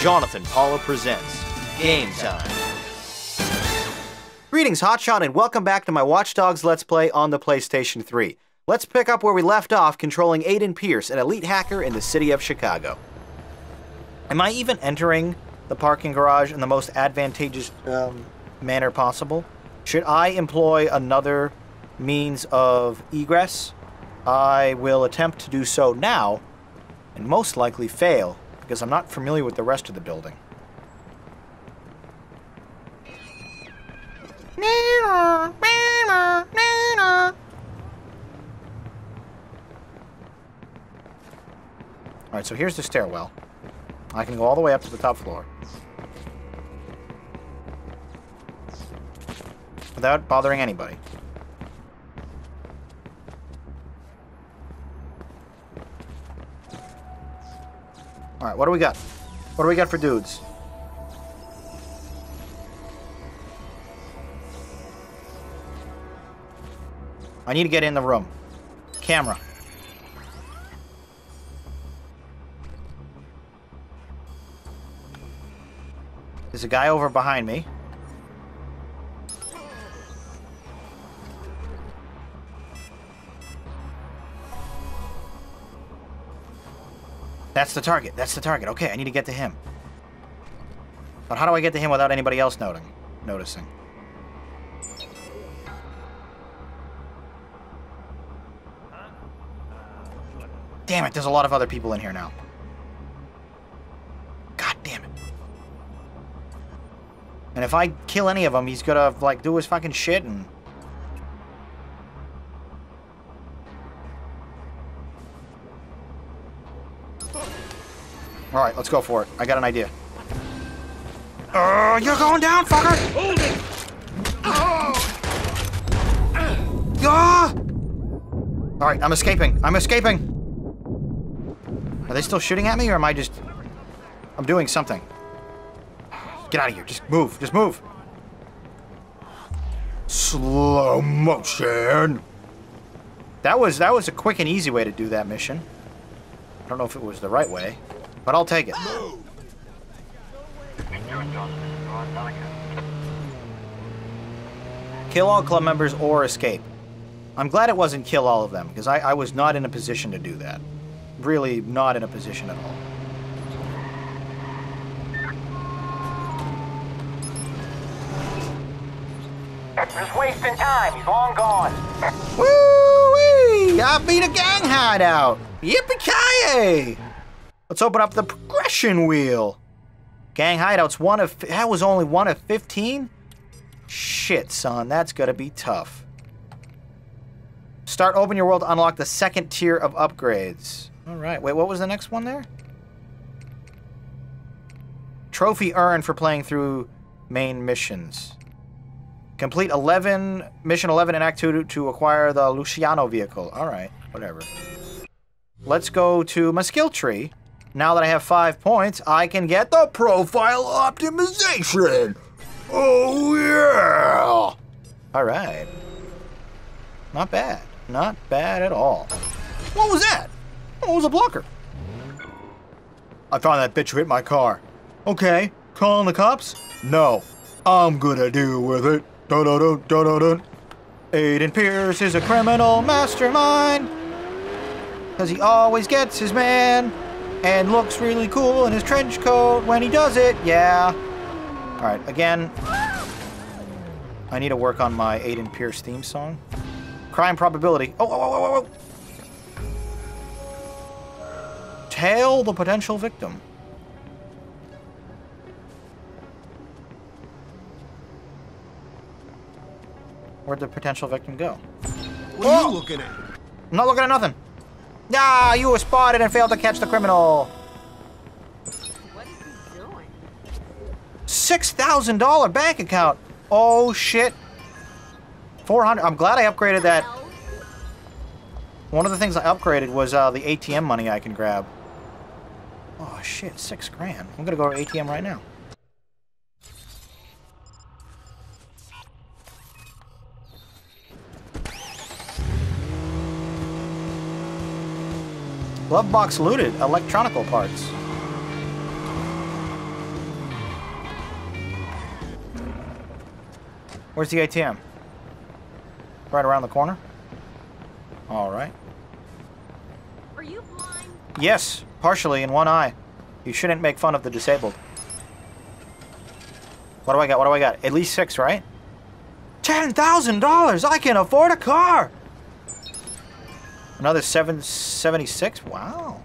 Jonathan Paula presents Game Time. Greetings, Hotshot, and welcome back to my Watch Dogs Let's Play on the PlayStation 3. Let's pick up where we left off controlling Aiden Pearce, an elite hacker in the city of Chicago. Am I even entering the parking garage in the most advantageous um, manner possible? Should I employ another means of egress? I will attempt to do so now, and most likely fail, because I'm not familiar with the rest of the building. Alright, so here's the stairwell. I can go all the way up to the top floor. Without bothering anybody. Alright, what do we got? What do we got for dudes? I need to get in the room. Camera. There's a guy over behind me. That's the target. That's the target. Okay, I need to get to him. But how do I get to him without anybody else noting, noticing? Damn it, there's a lot of other people in here now. God damn it. And if I kill any of them, he's gonna, like, do his fucking shit and... Alright, let's go for it. I got an idea. Uh, you're going down, fucker! Hold it! Ah! Alright, I'm escaping. I'm escaping! Are they still shooting at me, or am I just... I'm doing something. Get out of here. Just move. Just move. Slow motion. That was that was a quick and easy way to do that mission. I don't know if it was the right way, but I'll take it. Kill all club members or escape. I'm glad it wasn't kill all of them, because I, I was not in a position to do that. Really not in a position at all. Just wasting time. He's long gone. Woo-wee! I beat a gang hideout! Yippee-ki-yay! Let's open up the progression wheel. Gang hideouts one of... That was only one of 15? Shit, son. That's gonna be tough. Start open your world to unlock the second tier of upgrades. Alright, wait, what was the next one there? Trophy earned for playing through main missions. Complete 11, mission 11 in Act 2 to, acquire the Luciano vehicle. Alright, whatever. Let's go to my skill tree. Now that I have five points, I can get the profile optimization. Oh, yeah. Alright. Not bad. Not bad at all. What was that? It was a blocker. I found that bitch who hit my car. Okay, calling the cops? No. I'm gonna deal with it. Dun dun dun dun dun dun. Aiden Pearce is a criminal mastermind. Cause he always gets his man. And looks really cool in his trench coat when he does it, yeah. Alright, again. I need to work on my Aiden Pearce theme song. Crime probability. Oh, oh, oh, oh, oh. oh. Tail the potential victim. Where'd the potential victim go? What are you oh! looking at? I'm not looking at nothing. Ah, you were spotted and failed to catch the criminal. What is he doing? $6,000 bank account. Oh, shit. 400. I'm glad I upgraded that. One of the things I upgraded was uh, the ATM money I can grab. Oh, shit. Six grand. I'm going to go to ATM right now. Glove box looted. Electronical parts. Where's the ATM? Right around the corner? All right. Are you blind? Yes, partially in one eye. You shouldn't make fun of the disabled. What do I got? What do I got? At least six, right? $10,000! I can afford a car! Another seven seventy-six? Wow.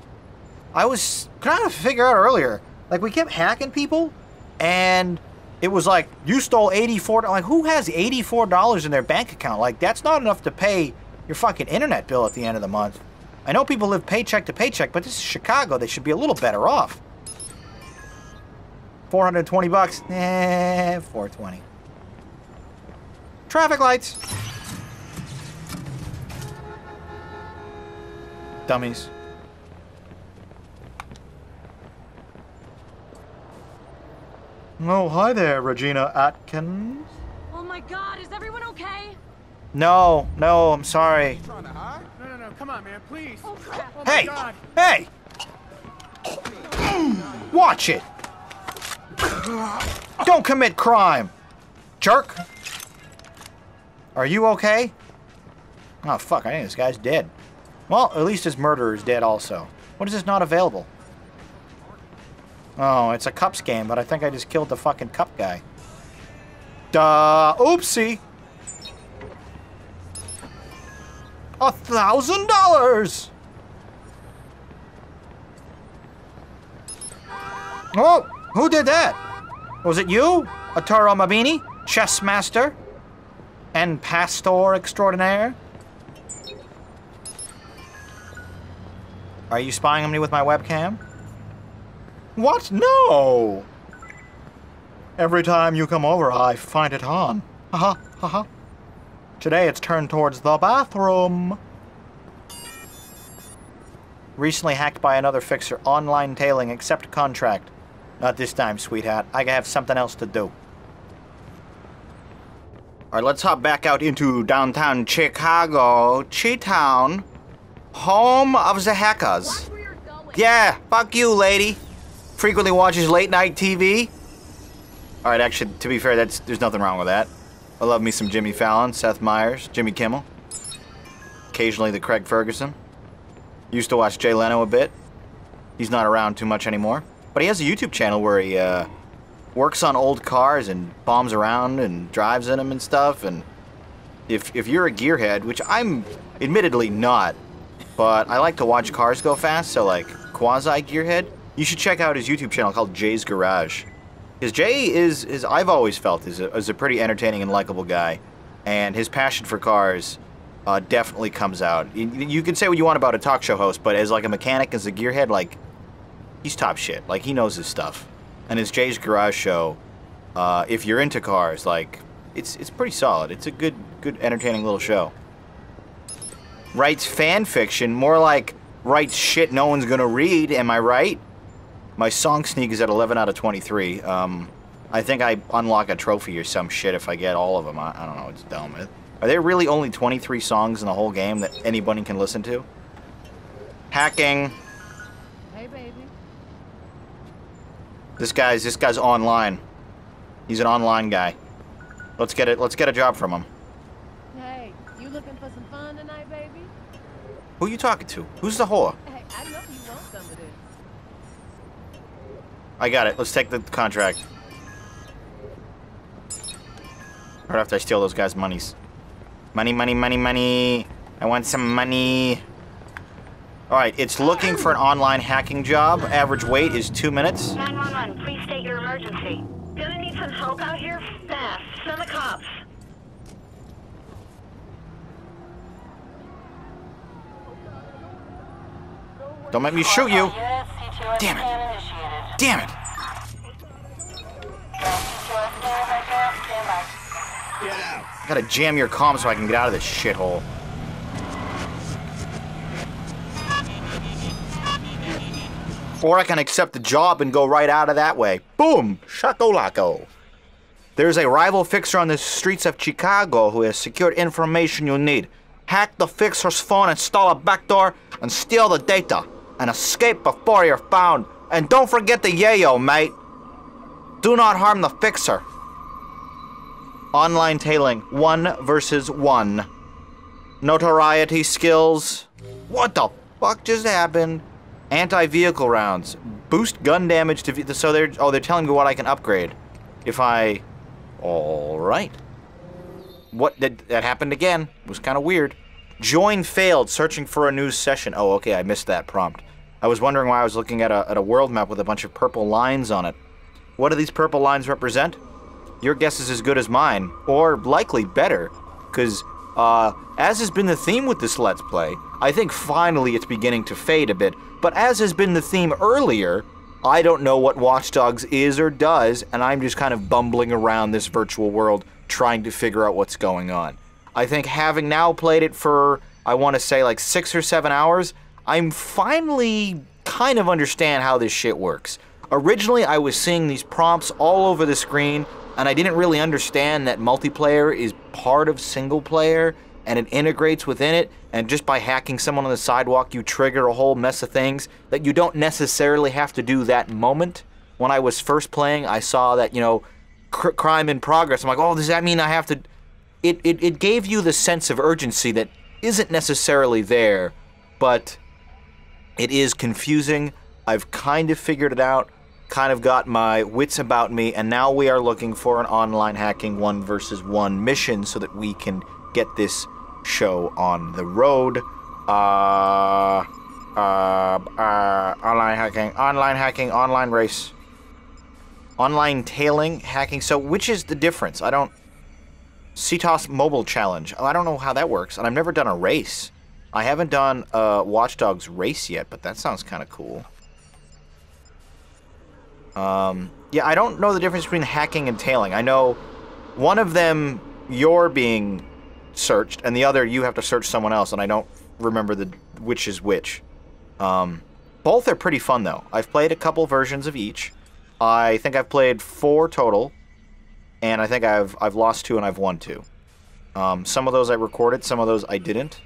I was trying to figure out earlier. Like we kept hacking people and it was like you stole 84 like who has $84 in their bank account? Like that's not enough to pay your fucking internet bill at the end of the month. I know people live paycheck to paycheck, but this is Chicago. They should be a little better off. 420 bucks. Eh, 420. Traffic lights. Dummies. Oh, hi there, Regina Atkins. Oh my god, is everyone okay? No, no, I'm sorry. Trying to hide? No, no, no, come on, man, please. Oh crap. Oh my Hey! God. Hey! Watch it! Don't commit crime! Jerk! Are you okay? Oh, fuck, I think this guy's dead. Well, at least his murderer is dead also. What is this not available? Oh, it's a cups game, but I think I just killed the fucking cup guy. Duh! Oopsie! A thousand dollars! Oh, who did that? Was it you, Ataro Mabini, chess master, and pastor extraordinaire? Are you spying on me with my webcam? What? No! Every time you come over, I find it on. Haha, haha. Today it's turned towards the bathroom. Recently hacked by another fixer. Online tailing. Accept contract. Not this time, sweetheart. I have something else to do. Alright, let's hop back out into downtown Chicago. Chi-Town. Home of the hackers. Watch where you're going. Yeah, fuck you, lady. Frequently watches late night TV. All right, actually, to be fair, that's there's nothing wrong with that. I love me some Jimmy Fallon, Seth Meyers, Jimmy Kimmel. Occasionally the Craig Ferguson. Used to watch Jay Leno a bit. He's not around too much anymore, but he has a YouTube channel where he uh, works on old cars and bombs around and drives in them and stuff. And if if you're a gearhead, which I'm admittedly not, but I like to watch cars go fast, so like quasi gearhead. You should check out his YouTube channel called Jay's Garage. Because Jay is, is I've always felt is a, is a pretty entertaining and likable guy, and his passion for cars uh, definitely comes out. You, you can say what you want about a talk show host, but as like a mechanic, as a gearhead, like he's top shit. Like he knows his stuff. And his Jay's Garage show, uh, if you're into cars, like it's it's pretty solid. It's a good good entertaining little show writes fan fiction, more like writes shit no one's gonna read. Am I right? My song sneak is at 11 out of 23. Um, I think I unlock a trophy or some shit if I get all of them. I, I don't know. It's dumb. It- Are there really only 23 songs in the whole game that anybody can listen to? Hacking. Hey, baby. This guy's this guy's online. He's an online guy. Let's get it. Let's get a job from him. Hey, you looking for some fun tonight, baby? Who you talking to? Who's the whore? Hey, I know you want some of this. I got it. Let's take the contract. Right after I steal those guys' monies. Money, money, money, money. I want some money. Alright, it's looking for an online hacking job. Average wait is two minutes. 911, please state your emergency. Gonna need some help out here fast. Send the cops. Don't let me shoot you. Damn it. Damn it. CTOS scan right now. Stand by. I gotta jam your comm so I can get out of this shithole. Or I can accept the job and go right out of that way. Boom! Shakalako. There's a rival fixer on the streets of Chicago who has secured information you need. Hack the fixer's phone, install a backdoor, and steal the data. And escape before you're found. And don't forget the yayo, mate. Do not harm the fixer. Online tailing, one versus one. Notoriety skills. What the fuck just happened? Anti-vehicle rounds. Boost gun damage to... So they're... Oh, they're telling me what I can upgrade. If I... Alright. What... That, that happened again. It was kind of weird. Join failed. Searching for a new session. Oh, okay. I missed that prompt. I was wondering why I was looking at a, at a world map with a bunch of purple lines on it. What do these purple lines represent? Your guess is as good as mine, or likely better, because, uh, as has been the theme with this Let's Play, I think finally it's beginning to fade a bit, but as has been the theme earlier, I don't know what Watch Dogs is or does, and I'm just kind of bumbling around this virtual world trying to figure out what's going on. I think having now played it for, I want to say, like six or seven hours, I'm finally kind of understand how this shit works. Originally, I was seeing these prompts all over the screen, and I didn't really understand that multiplayer is part of single player and it integrates within it. And just by hacking someone on the sidewalk, you trigger a whole mess of things that you don't necessarily have to do that moment. When I was first playing, I saw that, you know, cr- crime in progress. I'm like, oh, does that mean I have to. It, it, it gave you the sense of urgency that isn't necessarily there, but it is confusing. I've kind of figured it out, kind of got my wits about me, and now we are looking for an online hacking one versus one mission so that we can get this show on the road. Uh, uh, uh, online hacking, online hacking, online race, online tailing, hacking. So, which is the difference? I don't. CTOS Mobile Challenge. Oh, I don't know how that works, and I've never done a race. I haven't done a Watch Dogs race yet, but that sounds kind of cool. Um, yeah, I don't know the difference between hacking and tailing. I know one of them you're being searched, and the other you have to search someone else, and I don't remember the which is which. Um, both are pretty fun though. I've played a couple versions of each. I think I've played four total, and I think I've I've lost two and I've won two. Um, some of those I recorded, some of those I didn't.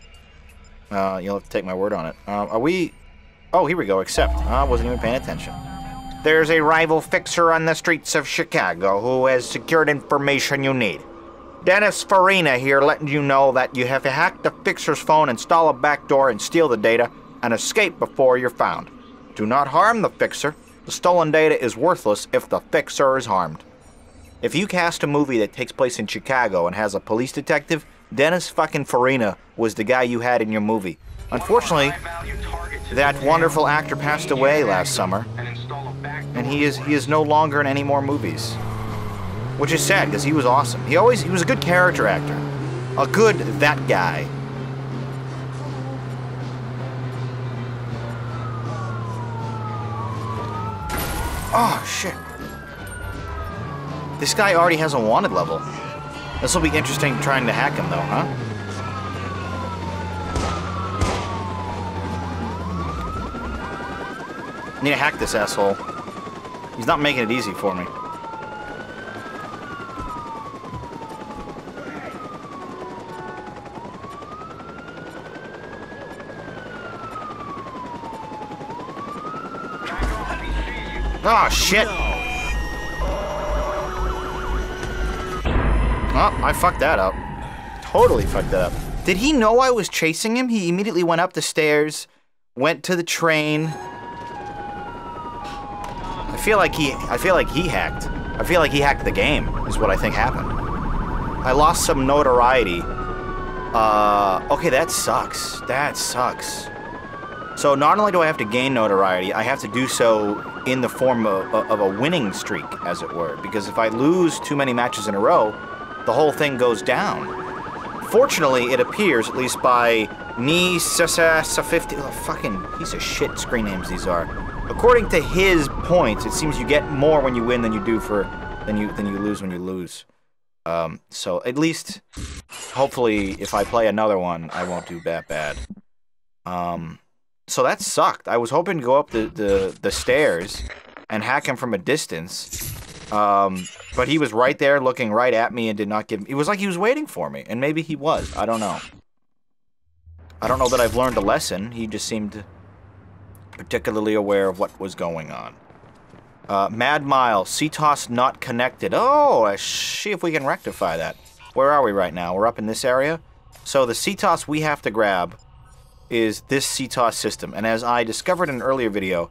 Uh, you'll have to take my word on it. Uh, are we? Oh, here we go. Accept. I wasn't even paying attention. There's a rival fixer on the streets of Chicago who has secured information you need. Dennis Farina here letting you know that you have to hack the fixer's phone, install a backdoor, and steal the data, and escape before you're found. Do not harm the fixer. The stolen data is worthless if the fixer is harmed. If you cast a movie that takes place in Chicago and has a police detective, Dennis fucking Farina was the guy you had in your movie. Unfortunately, that wonderful actor passed away last summer, and he is he is no longer in any more movies. Which is sad because he was awesome. He always he was a good character actor. A good that guy. Oh shit. This guy already has a wanted level. This will be interesting trying to hack him though, huh? Need to hack this asshole. He's not making it easy for me. Oh shit! Oh, I fucked that up. Totally fucked that up. Did he know I was chasing him? He immediately went up the stairs, went to the train. I feel like he I feel like he hacked. I feel like he hacked the game, is what I think happened. I lost some notoriety. Uh okay, that sucks. That sucks. So not only do I have to gain notoriety, I have to do so in the form of, of a winning streak, as it were. Because if I lose too many matches in a row, the whole thing goes down. Fortunately, it appears, at least by Ni Sasa 50, oh, fucking piece of shit screen names these are. According to his points, it seems you get more when you win than you do for than you than you lose when you lose. Um, so at least, hopefully, if I play another one, I won't do that bad. Um, so that sucked. I was hoping to go up the, the, the stairs and hack him from a distance. Um, but he was right there looking right at me and did not give me... It was like he was waiting for me. And maybe he was. I don't know. I don't know that I've learned a lesson. He just seemed particularly aware of what was going on. Uh, Mad Mile, CTOS not connected. Oh, let's see if we can rectify that. Where are we right now? We're up in this area. So the CTOS we have to grab is this CTOS system. And as I discovered in an earlier video,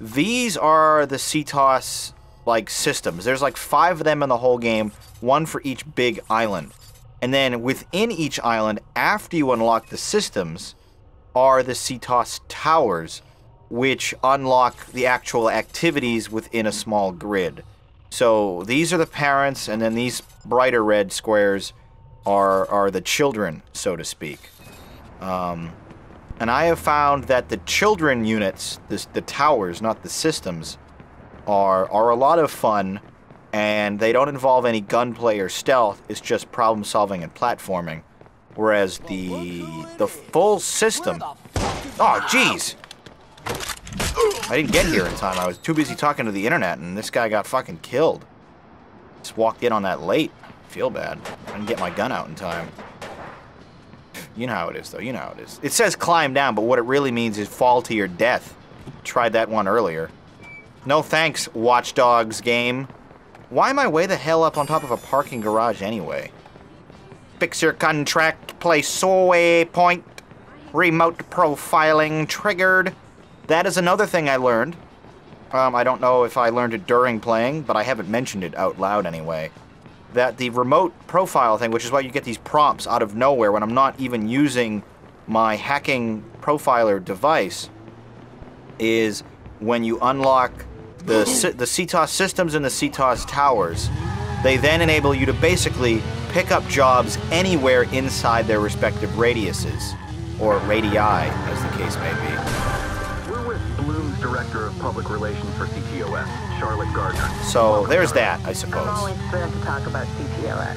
these are the CTOS like systems. There's like five of them in the whole game, one for each big island. And then within each island, after you unlock the systems, are the CTOS towers, which unlock the actual activities within a small grid. So these are the parents, and then these brighter red squares are are the children, so to speak. Um, and I have found that the children units, the towers, not the systems, are are a lot of fun, and they don't involve any gunplay or stealth. It's just problem solving and platforming. Whereas the the full system, oh jeez, I didn't get here in time. I was too busy talking to the internet, and this guy got fucking killed. Just walked in on that late. Feel bad. I didn't get my gun out in time. You know how it is, though. You know how it is. It says climb down, but what it really means is fall to your death. Tried that one earlier. No thanks, Watchdogs game. Why am I way the hell up on top of a parking garage anyway? Fix your contract, place point. remote profiling triggered. That is another thing I learned. Um, I don't know if I learned it during playing, but I haven't mentioned it out loud anyway. That the remote profile thing, which is why you get these prompts out of nowhere when I'm not even using my hacking profiler device, is when you unlock the sy- the CTOS systems and the CTOS towers. They then enable you to basically pick up jobs anywhere inside their respective radiuses, or radii, as the case may be. We're with Blume's Director of Public Relations for CTOS, Charlotte Gardner. So there's that, I I'm suppose. always thrilled to talk about CTOS.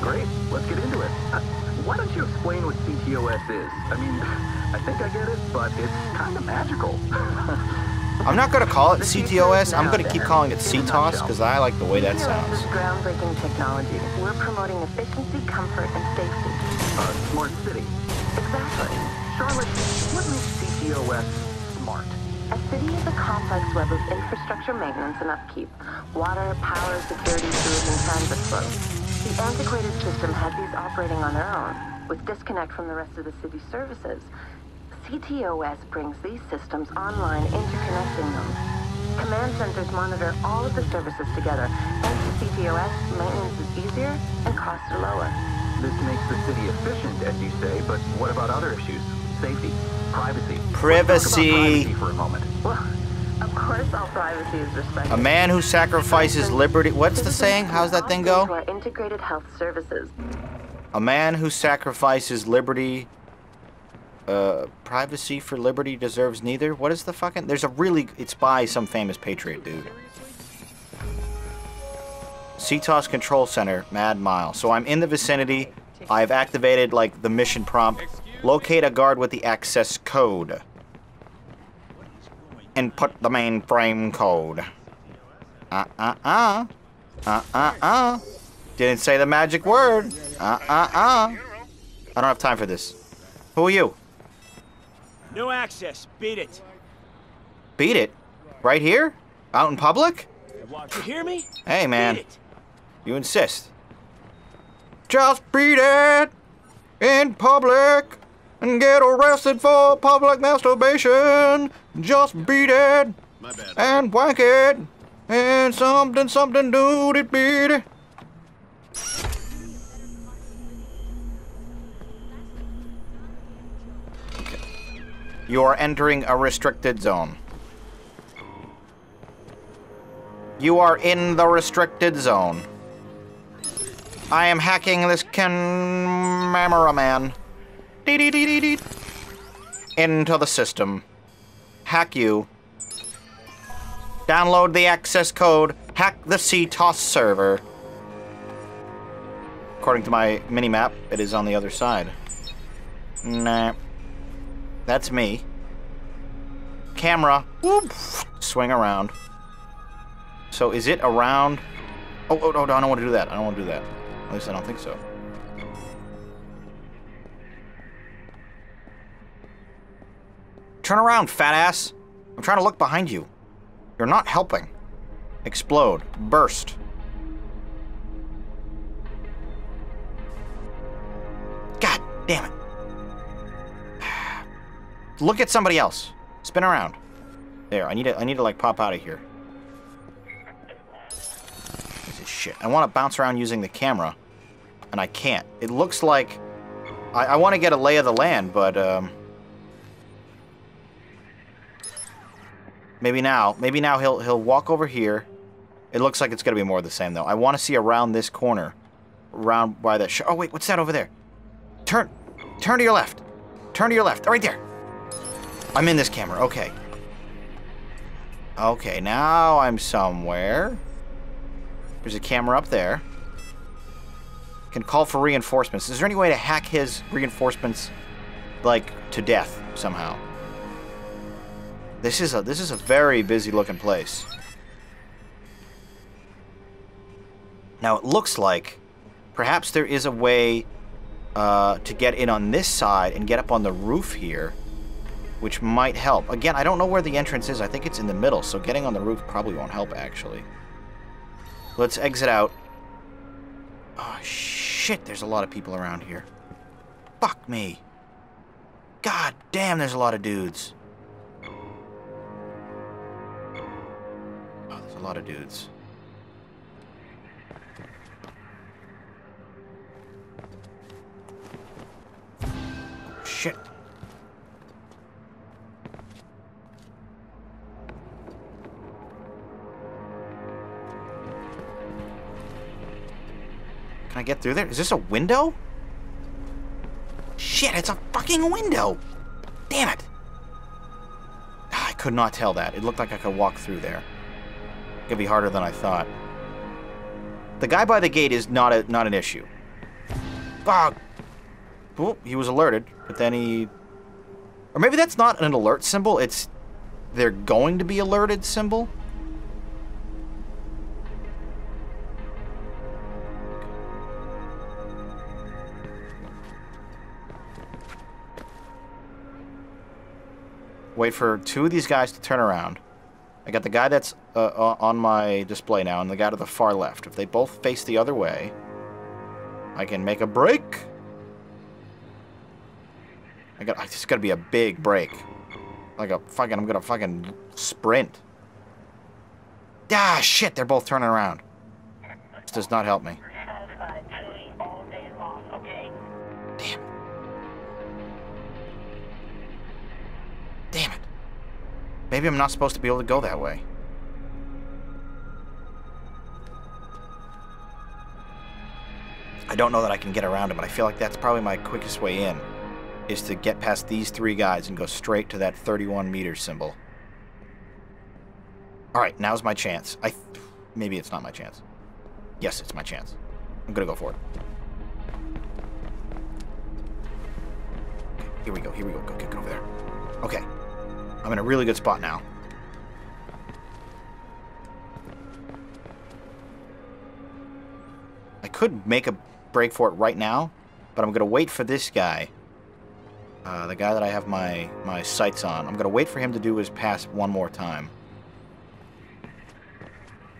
Great, let's get into it. Uh, why don't you explain what CTOS is? I mean, I think I get it, but it's kind of magical. I'm not going to call it CTOS. I'm going to keep calling it CTOS because I like the way that CTOS sounds. is groundbreaking technology. We're promoting efficiency, comfort, and safety. uh, smart city. Exactly. Charlotte, what makes CTOS smart? A city is a complex web of infrastructure maintenance and upkeep. Water, power, security, sewage, and transit flows. The antiquated system had these operating on their own, with disconnect from the rest of the city's services. CTOS brings these systems online, interconnecting them. Command centers monitor all of the services together. Thanks to CTOS, maintenance is easier and costs are lower. This makes the city efficient, as you say, but what about other issues? Safety, privacy. Let's talk about Privacy. privacy for a moment. Well, of course all privacy is respected. A man who sacrifices liberty. What's the saying? How's that thing To go? our integrated health services. A man who sacrifices liberty. Uh, privacy for liberty deserves neither. What is the fucking? There's a really. It's by some famous patriot dude. CTOS Control Center, Mad Mile. So I'm in the vicinity. I've activated like the mission prompt. Locate a guard with the access code. Input the mainframe code. Uh uh uh. Uh uh uh. Didn't say the magic word. Uh uh uh. I don't have time for this. Who are you? No access. Beat it. Beat it? Right here? Out in public? You hear me? Hey man, Beat it. you insist. Just beat it in public and get arrested for public masturbation. Just beat it My bad. and whack it and something something do it beat it. You are entering a restricted zone. You are in the restricted zone. I am hacking this cameraman. Dee-dee-dee-dee-dee. Into the system. Hack you. Download the access code. Hack the CTOS server. According to my mini-map, it is on the other side. Nah. That's me. Camera. Swing around. So is it around? Oh, oh, no, no, I don't want to do that. I don't want to do that. At least I don't think so. Turn around, fat ass. I'm trying to look behind you. You're not helping. Explode. Burst. God damn it. Look at somebody else. Spin around. There, I need to I need to like pop out of here. Shit. I want to bounce around using the camera, and I can't. It looks like I, I want to get a lay of the land, but um, maybe now, maybe now he'll he'll walk over here. It looks like it's gonna be more of the same though. I want to see around this corner, around by that. Oh wait, what's that over there? Turn, turn to your left. Turn to your left. Right there. I'm in this camera. Okay. Okay, now I'm somewhere. There's a camera up there. Can call for reinforcements. Is there any way to hack his reinforcements, like to death somehow? This is a this is a very busy looking place. Now it looks like perhaps there is a way uh, to get in on this side and get up on the roof here, which might help. Again, I don't know where the entrance is. I think it's in the middle, so getting on the roof probably won't help actually. Let's exit out. Oh shit, there's a lot of people around here. Fuck me. God damn, there's a lot of dudes. Oh, there's a lot of dudes. Shit. Can I get through there? Is this a window? Shit, it's a fucking window! Damn it! Ah, I could not tell that. It looked like I could walk through there. It'd be harder than I thought. The guy by the gate is not a not an issue. Fuck! Well, he was alerted, but then he... Or maybe that's not an alert symbol, it's... They're going to be alerted symbol? Wait for two of these guys to turn around. I got the guy that's uh, on my display now and the guy to the far left. If they both face the other way, I can make a break. I got. It's to be a big break, like a fucking. I'm gonna fucking sprint. Ah, shit! They're both turning around. This does not help me. Maybe I'm not supposed to be able to go that way. I don't know that I can get around him, but I feel like that's probably my quickest way in, is to get past these three guys and go straight to that 31 meter symbol. Alright, now's my chance. I... Maybe it's not my chance. Yes, it's my chance. I'm gonna go for it. Here we go, here we go. Go, get, get over there. Okay. I'm in a really good spot now. I could make a break for it right now, but I'm going to wait for this guy. Uh, the guy that I have my, my sights on. I'm going to wait for him to do his pass one more time.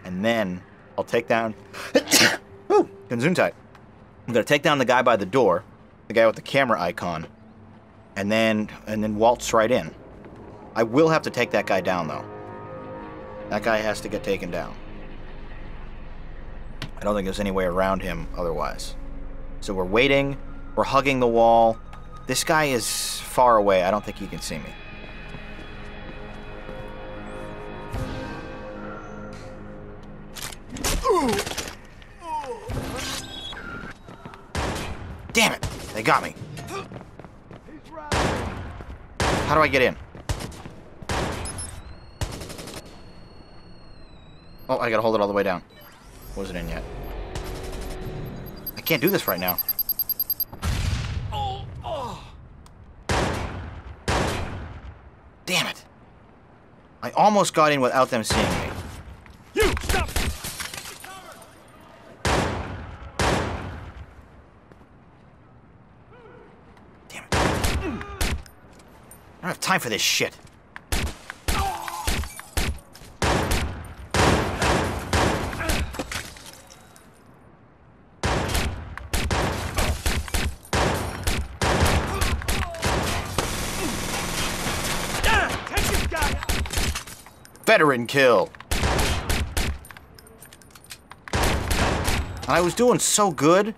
And then I'll take down... Woo! Gesundheit. I'm going to take down the guy by the door, the guy with the camera icon, and then and then waltz right in. I will have to take that guy down though. That guy has to get taken down. I don't think there's any way around him otherwise. So we're waiting, we're hugging the wall. This guy is far away. I don't think he can see me. Damn it! They got me. How do I get in? Oh, I gotta hold it all the way down. Wasn't in yet. I can't do this right now. Damn it. I almost got in without them seeing me. You stop! Damn it. I don't have time for this shit. Veteran kill. And I was doing so good.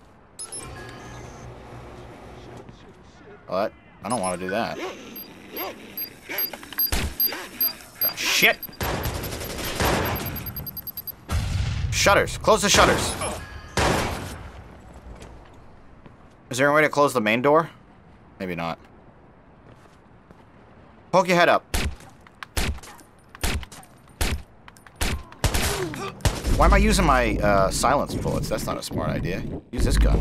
What? I don't want to do that. Ah, shit! Shutters. Close the shutters. Is there a way to close the main door? Maybe not. Poke your head up. Why am I using my uh, silence bullets? That's not a smart idea. Use this gun.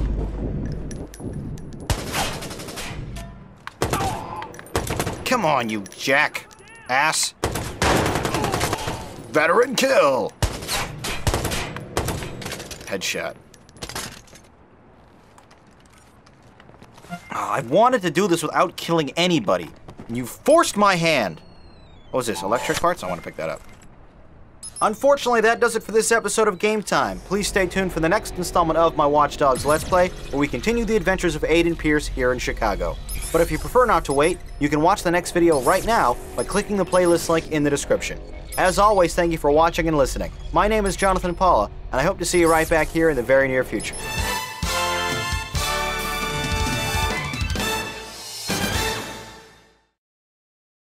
Come on, you jack. Ass. Veteran kill. Headshot. Ah, I wanted to do this without killing anybody. You forced my hand. What was this? Electric parts? I want to pick that up. Unfortunately, that does it for this episode of Game Time. Please stay tuned for the next installment of my Watch Dogs Let's Play, where we continue the adventures of Aiden Pearce here in Chicago. But if you prefer not to wait, you can watch the next video right now by clicking the playlist link in the description. As always, thank you for watching and listening. My name is Jonathan Paula, and I hope to see you right back here in the very near future.